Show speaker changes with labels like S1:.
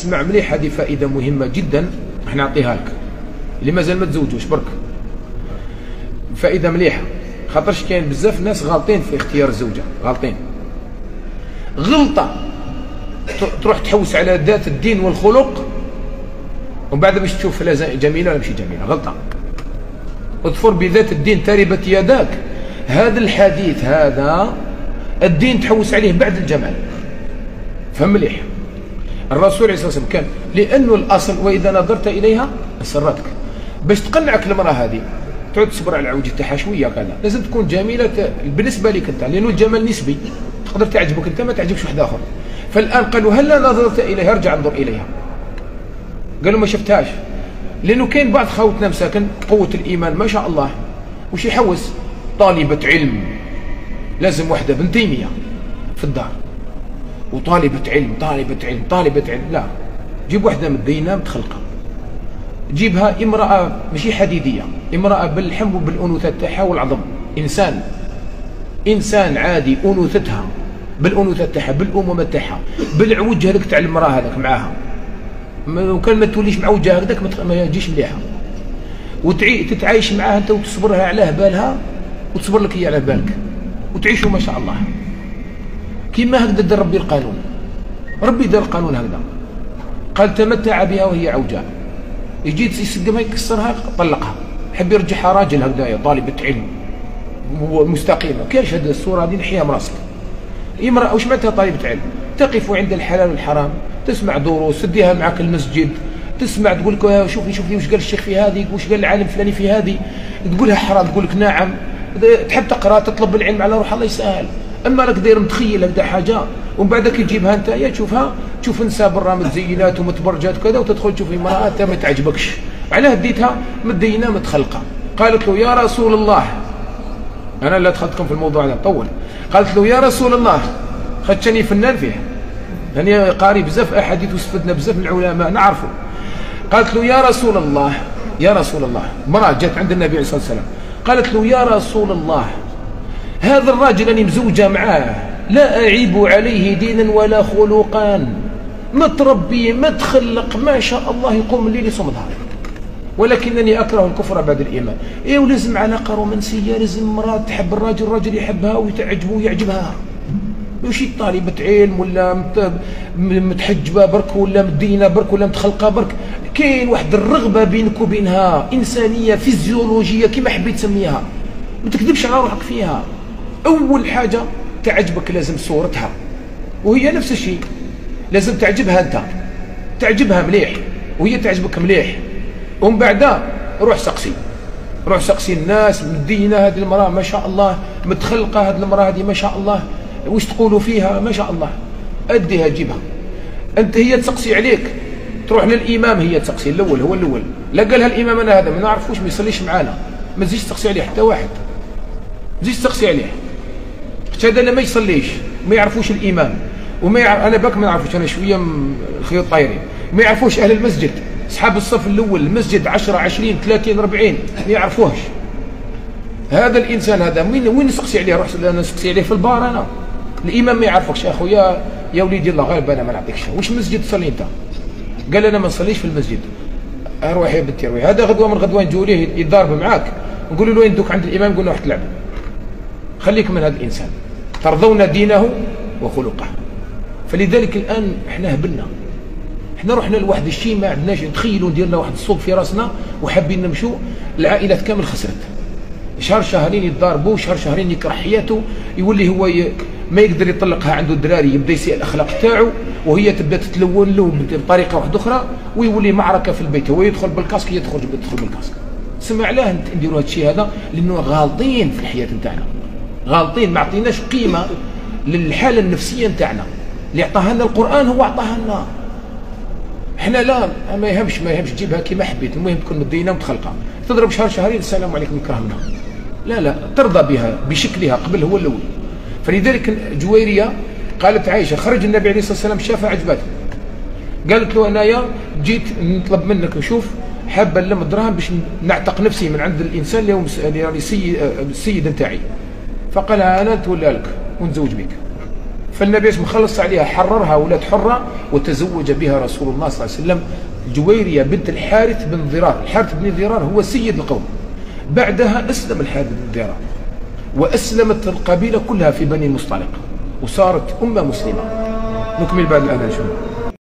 S1: اسمع مليح هذه فائدة مهمة جدا. راح نعطيها لك. اللي مازال ما تزوجوش برك؟ فائدة مليحة. خاطرش كاين بزاف ناس غالطين في اختيار الزوجة. غالطين. غلطة تروح تحوس على ذات الدين والخلق ومن بعد باش تشوف لا جميلة ولا مش جميلة. غلطة. اظفر بذات الدين تربت يداك. هذا الحديث هذا الدين تحوس عليه بعد الجمال. فهم مليح. الرسول عليه الصلاة والسلام كان لأنه الأصل وإذا نظرت إليها سرتك باش تقنعك المرأة هذه تعود تصبر على العوج تاعها شوية كذا لازم تكون جميلة بالنسبة لك أنت لأنه الجمال نسبي. تقدر تعجبك أنت ما تعجبش واحد آخر. فالآن قالوا هل نظرت إليها؟ ارجع انظر إليها. قالوا ما شفتهاش. لأنه كاين بعض خوتنا مساكن قوة الإيمان ما شاء الله. وش يحوس؟ طالبة علم. لازم وحده بنت تيميه في الدار. وطالبة علم طالبة علم طالبة علم. لا. جيب وحدة مدينه متخلقه جيبها امرأة ماشي حديدية امرأة باللحم وبالانوثه تاعها والعظم. إنسان. إنسان عادي أنوثتها. بالأنوثة تاعها بالأمومة تاعها. بالعوج هذاك تاع المرأة هذاك معاها. وكان ما توليش معوجة هكذاك ما يجيش مليحة. وتتعايش معاها أنت وتصبرها على بالها وتصبر لك هي على بالك. وتعيشوا ما شاء الله. كيما هكذا دار ربي القانون. ربي دار القانون هكذا. قال تمتع بها وهي عوجاء يجي يسقمها يكسرها طلقها. حب يرجعها راجل هكذا طالبة علم مستقيمة كيفاش هذه الصورة هذه نحيها من راسك امرأة وش معناتها طالبة علم تقف عند الحلال والحرام تسمع دروس تديها معك المسجد. تسمع تقول لك شوفي شوفي وش قال الشيخ في هذه؟ وش قال العالم الفلاني في هذه؟ تقولها حرام تقول لك نعم. تحب تقرأ تطلب العلم على روح الله يسهل. أما راك داير متخيل هكذا حاجة ومن بعد كي تجيبها انت تشوفها تشوف نساء برا متزينات ومتبرجات وكذا وتدخل تشوف امراه أنت ما تعجبكش. علاه ديتها متدينة متخلقة. قالت له يا رسول الله. أنا اللي دخلتكم في الموضوع هذا طول. قالت له يا رسول الله. خدتني فنان فيه. يعني قاري بزاف أحاديث واستفدنا بزاف من العلماء نعرفه. قالت له يا رسول الله. يا رسول الله. مرأة جت عند النبي عليه الصلاة والسلام. قالت له يا رسول الله. هذا الراجل أني مزوجة معاه. لا أعيب عليه دينا ولا خلقا. متربي متخلق ما شاء الله يقوم الليل يصوم الظهر ولكنني أكره الكفر بعد الإيمان. إيه ولازم علاقة رومانسية لازم امرأة تحب الراجل الراجل يحبها ويتعجبه ويعجبها. ماشي طالبة علم ولا متحجبة برك ولا مدينة برك ولا متخلقة برك. كاين واحد الرغبة بينك وبينها إنسانية فيزيولوجية كما حبيت تسميها ما تكذبش على روحك فيها. أول حاجة تعجبك لازم صورتها. وهي نفس الشيء. لازم تعجبها أنت. تعجبها مليح. وهي تعجبك مليح. ومن بعد روح سقسي. روح سقسي الناس مدينة هذه المرأة ما شاء الله. متخلقة هذه المرأة هذه ما شاء الله. وش تقولوا فيها؟ ما شاء الله. أديها جيبها أنت هي تسقسي عليك. تروح للإمام هي تسقسي. الأول هو الأول. لا قالها الإمام أنا هذا ما نعرفوش ما يصليش معانا. ما تزيدش تسقسي عليه حتى واحد. تزيدش تسقسي عليه. هذا ما يصليش ما يعرفوش الإمام وما يعرف أنا باك ما نعرفوش أنا شوية الخيوط طايرين ما يعرفوش أهل المسجد أصحاب الصف الأول المسجد 10 20 30 40 ما يعرفوهش. هذا الإنسان هذا وين وين نسقسي عليه روح نسقسي عليه في البار أنا؟ الإمام ما يعرفكش أخويا يا وليدي الله غالب أنا ما نعطيكش واش مسجد تصلي أنت؟ قال أنا ما نصليش في المسجد. أروح يا بنتي روحي هذا غدوة من غدوة نجوا ليه يتضارب معاك. نقول له وين دوك عند الإمام قلنا واحد تلعب خليك من هذا الإنسان. ترضون دينه وخلقه. فلذلك الآن إحنا هبلنا. إحنا رحنا لواحد الشيء ما عندناش. نتخيلوا ندير لنا واحد الصوب في راسنا وحابين نمشوا العائلات كامل خسرت. شهر شهرين يتضاربوا شهر شهرين يكره حياته. يولي هو ي... ما يقدر يطلقها عنده الدراري يبدأ يسيء الأخلاق تاعو. وهي تبدأ تتلون له بطريقة واحدة أخرى. ويولي معركة في البيت. هو يدخل بالكاسك هي تخرج تدخل بالكاسك. سمع علاه نديروا هذا الشيء هذا؟ لأنه غالطين في الحياة نتاعنا. غالطين ما عطيناش قيمة للحالة النفسية نتاعنا. اللي عطاها لنا القرآن هو عطاها لنا إحنا لا ما يهمش ما يهمش تجيبها كما حبيت. المهم تكون مدينة ومتخلقة. تضرب شهر شهرين السلام عليكم يكره منها لا لا ترضى بها بشكلها قبل هو الأول. فلذلك جويرية قالت عائشة خرج النبي عليه الصلاة والسلام شافها عجبته قالت له أنايا جيت نطلب منك نشوف حابة نلم الدراهم باش نعتق نفسي من عند الإنسان اللي هو يعني السيد السيد نتاعي. فقال أنا نتولى لك ونزوج بك. فالنبي مخلص عليها حررها ولاد حرة وتزوج بها رسول الله صلى الله عليه وسلم جويرية بنت الحارث بن ضرار. الحارث بن ضرار هو سيد القوم. بعدها أسلم الحارث بن ضرار وأسلمت القبيلة كلها في بني المصطلق وصارت أمة مسلمة. نكمل بعد شاء الله